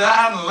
down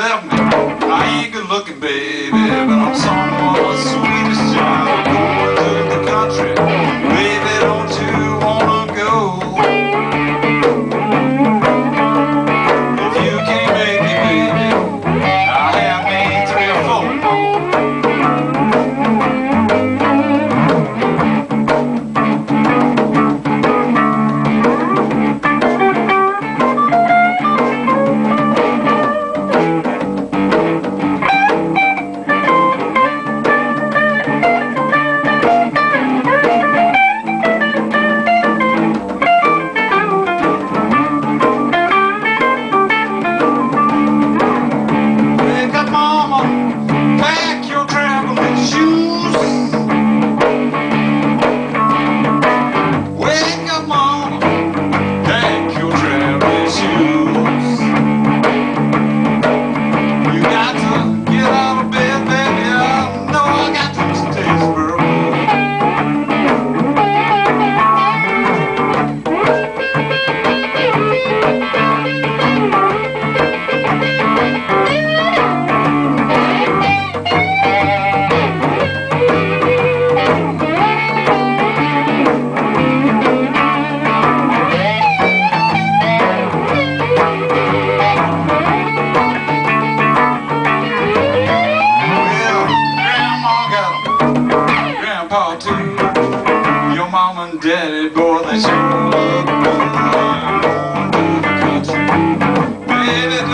Daddy boy, they should look behind. Baby,